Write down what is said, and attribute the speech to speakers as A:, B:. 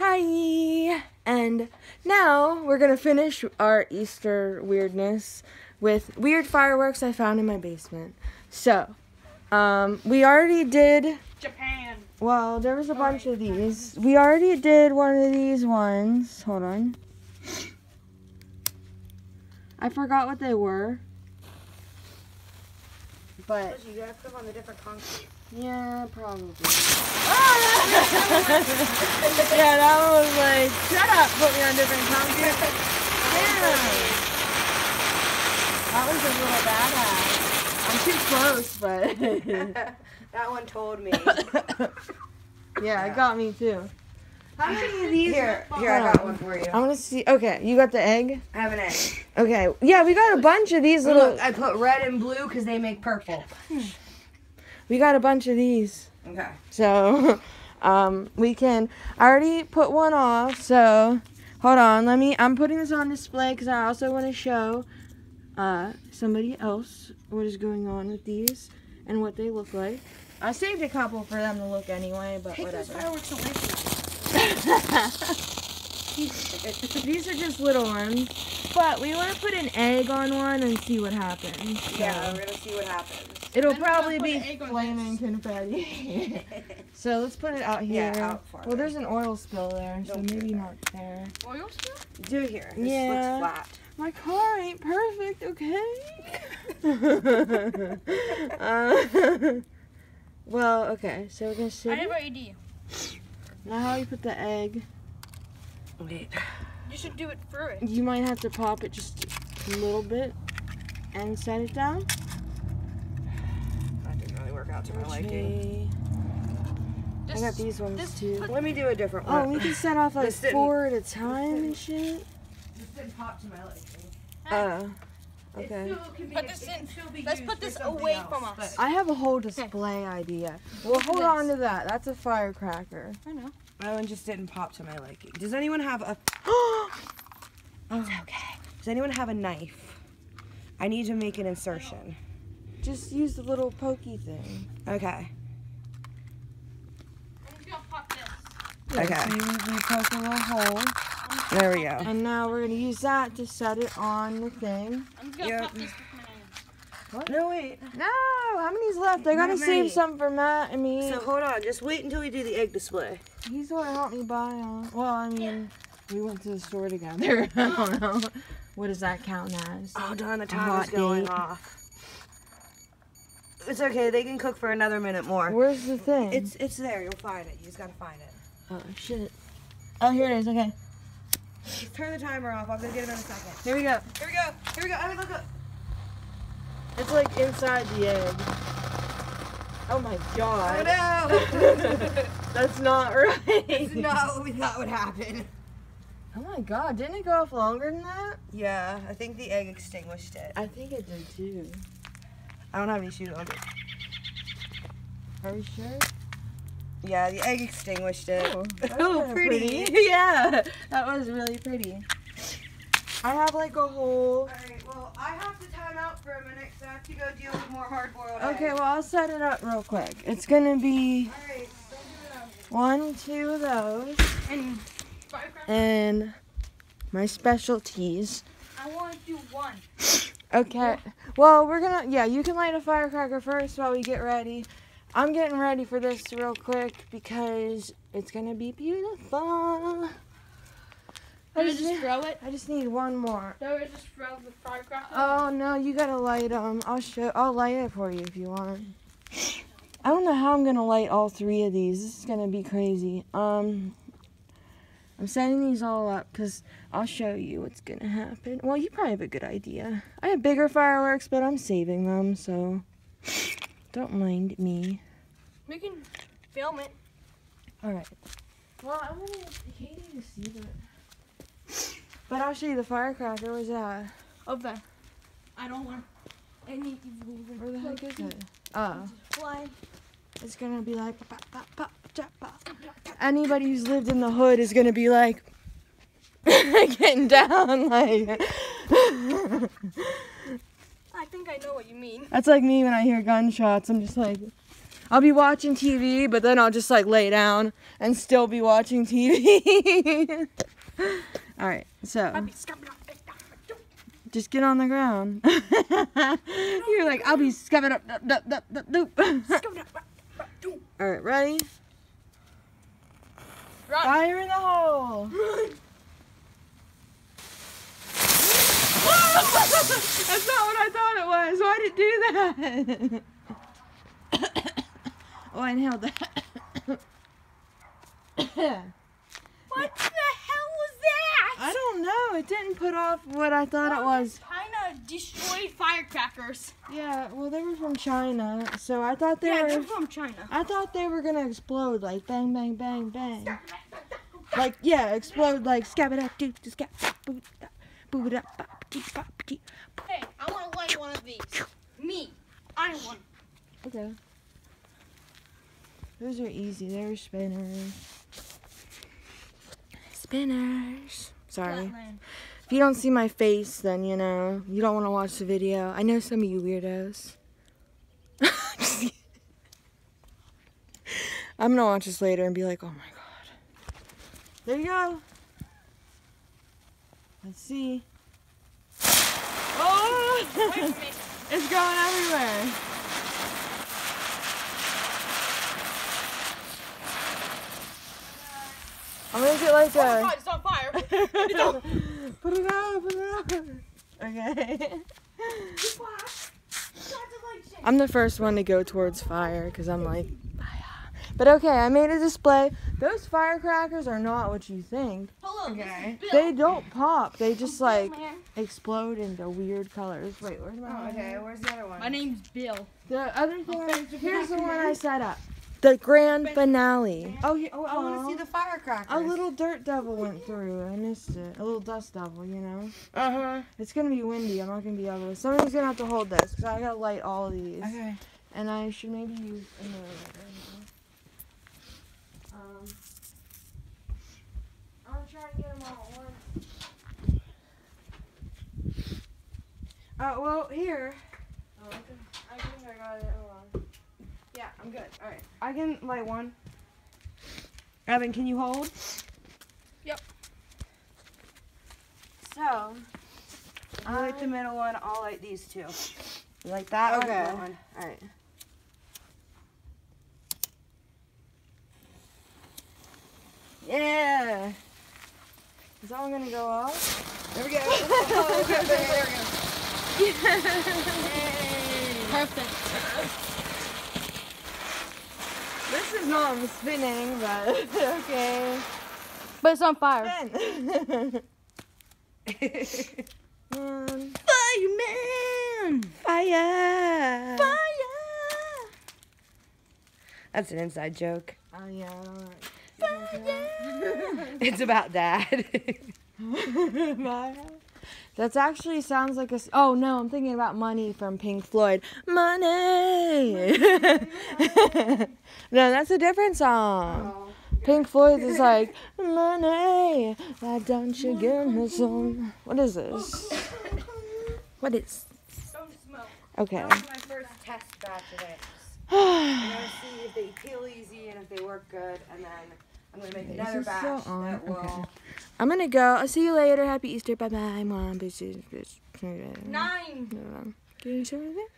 A: Hi! And now we're gonna finish our Easter weirdness with weird fireworks I found in my basement. So, um, we already did.
B: Japan.
A: Well, there was a bunch of these. We already did one of these ones. Hold on. I forgot what they were. But
B: You gotta put on the different concrete.
A: Yeah, probably. yeah, that was like, shut up, put me on different concrete. Yeah. That was a little badass. I'm too close, but
B: that one told me.
A: yeah, it got me too. How many of these?
B: Here, here, I got one for you.
A: I want to see. Okay, you got the egg.
B: I have an egg.
A: Okay, yeah, we got a bunch of these little.
B: Look, I put red and blue because they make purple. Hmm.
A: We got a bunch of these.
B: Okay.
A: So, um, we can. I already put one off. So, hold on. Let me. I'm putting this on display because I also want to show, uh, somebody else what is going on with these and what they look like. I saved a couple for them to look anyway, but
B: Take those
A: whatever.
B: fireworks away from
A: These are just little ones, but we want to put an egg on one and see what happens. So,
B: Yeah, we're gonna see what happens.
A: It'll
C: Then we're
A: probably be
C: an
A: flaming confetti. so let's put it out here.
B: Yeah, out farther.
A: well, there's an oil spill there, so
B: Don't do
A: maybe
B: that.
A: not there.
C: Oil spill?
B: Do it here. This
A: Yeah.
B: looks flat.
A: My car ain't perfect, okay? uh, well, okay, so we're gonna see.
C: I
A: sit.
C: have an idea.
A: Now, how you put the egg?
B: Wait.
C: You should do it through it.
A: You might have to pop it just a little bit and set it down.
B: That didn't really work out to my liking.
A: Okay. I got these ones
C: this-
A: too.
B: Let me do a different
A: Oh,
B: one.
A: we can set off like four at a time and shit.
B: This didn't pop to my liking.
A: Uh, okay.
C: Put this in. Let's put this away from us.
A: I have a whole display idea. Well, hold on to that. That's a firecracker.
C: I know.
B: My one just didn't pop to my liking. Does anyone have a?
A: It's
B: okay. Does anyone have a knife? I need to make an insertion.
A: Just use the little pokey thing.
B: Okay.
C: I'm gonna pop this.
A: Yeah,
B: Okay.
A: So you, you poke a little hole,
B: There we go.
A: and now we're gonna use that to set it on the thing.
C: I'm just gonna
B: Yep.
C: pop this with my hand.
B: No wait.
A: No, how many's left? I gotta save
B: many.
A: some for Matt and me.
B: So hold on. Just wait until we do the egg display.
A: He's going to help me buy them. Well, I mean, we went to the store together. I don't know. What does that count as?
B: Oh darn, the
A: hot
B: timer's going off. It's okay. They can cook for another minute more.
A: Where's the thing?
B: It's it's there. You'll find it. You just gotta find it.
A: oh shit. Oh, here it is. Okay,
B: Just turn the timer off. I'm gonna get it in a second.
A: here we go.
B: Here we go. Here we go. I mean, look up.
A: It's like inside the egg. Oh my
B: Oh
A: god.
B: no!
A: That's not right.
B: It's not what we thought would happen.
A: Oh my god, didn't it go off longer than that?
B: Yeah, I think the egg extinguished it.
A: I think it did too.
B: I don't have any shoes on.
A: Are you sure?
B: Yeah, the egg extinguished it.
A: Oh,
B: Oh,
A: kinda
B: pretty.
A: yeah, that was really pretty. I have like a whole.
B: Alright, well, I have to time out for a minute because I have to go deal with more hard boiled eggs.
A: Okay, well, I'll set it up real quick. It's gonna be
B: Alright, don't do it
A: one, two of those,
C: And
A: and my specialties.
C: I want to do one.
A: Okay. Well, we're gonna. Yeah, you can light a firecracker first while we get ready. I'm getting ready for this real quick because it's gonna be beautiful. I
C: Should I
A: just,
C: just throw it?
A: I just need one more.
C: I just throw the firecracker?
A: Oh no, you gotta light them. I'll show. I'll light it for you if you want. I don't know how I'm gonna light all three of these. This is gonna be crazy. Um, I'm setting these all up because I'll show you what's gonna happen. Well, you probably have a good idea. I have bigger fireworks, but I'm saving them, so don't mind me.
C: We can film it.
A: All right. Well, I'm gonna hate to see that. But I'll show you the firecracker. Where's that?
C: Over there. I don't want any evil
A: Where the heck is it? Oh.
C: fly.
A: It's gonna be like pop, pop, pop. Anybody who's lived in the hood is gonna be like getting down like
C: I think I know what you mean.
A: that's like me when I hear gunshots. I'm just like I'll be watching TV, but then I'll just like lay down and still be watching TV. All right, so just get on the ground. You're like, I'll be scuffing up, doop. All right, ready?
C: Run.
A: Fire in the hole. That's not what I thought it was. Why did it do that? oh, I inhaled that.
C: What the hell was that?
A: I don't know. It didn't put off what I thought it was.
C: Of destroyed firecrackers.
A: Yeah, well, they were from China, so I thought they
C: Yeah,
A: were.
C: they're from China.
A: I thought they were gonna explode like bang, bang, bang, bang. Like yeah, explode like scab it up, doo, doo, scab, boot, boot up, bop, dee, bop, dee.
C: Hey, I want to light one of these. Me. I want.
A: Okay. Those are easy. They're spinners. Spinners. Sorry. If you don't see my face, then you know you don't want to watch the video. I know some of you weirdos. I'm gonna watch this later and be like, oh my god. There you go. Let's see. Oh!
C: Wait a minute.
A: it's going everywhere. I'm going to it like
C: Oh
A: a. put it on, put it on. Okay. I'm the first one to go towards fire because I'm like. But okay, I made a display. Those firecrackers are not what you think.
C: Hello,
B: Okay.
C: this is Bill.
A: They don't pop. They just like
C: Man.
A: explode into weird colors. Wait, where's my?
B: Oh, okay, where's the other one?
C: My name's Bill.
A: The other thing. I- here's the one I set up. The grand finale. Oh, yeah, oh,
B: I want to see
A: aw.
B: the firecrackers.
A: A little dirt devil went through. I missed it. A little dust devil, you know.
B: Uh huh.
A: It's gonna be windy. I'm not gonna be able to. Somebody's gonna have to hold this because I gotta light all of these.
B: Okay.
A: And I should maybe use another lighter. Um, I'm gonna try to get them all at once. Oh well, here. Oh, I think I, think I got it. Hold on. Yeah, I'm good. All right.
B: I can light one. Evan, can you hold? Yep.
A: So.
B: You light the um, middle one. I'll light these two. You like that
A: Okay.
B: one? That one.
A: All right. Yeah. Is that one gonna go off?
B: There we go. oh, okay, there, there we go.
C: Perfect.
A: This is not spinning, but okay.
C: But it's on fire.
A: Spin. Um,
B: Fireman! Fire!
A: fire.
B: That's an inside joke.
A: Oh yeah. I
B: It's about dad.
A: Fire. That's actually sounds like a. Oh no, I'm thinking about money from Pink Floyd. Money. no, that's a different song. Oh, Pink Floyd is like money. Why don't you give me some? What is this? What is?
C: Don't smoke.
A: Okay.
B: That was my first test batch of it. I'm gonna see if they peel easy and if they work good, and then I'm gonna make another batch
A: on?
B: that will.
A: Okay. I'm gonna go. I'll see you later. Happy Easter. Bye bye, mom.
C: Nine.
A: Can you show me that?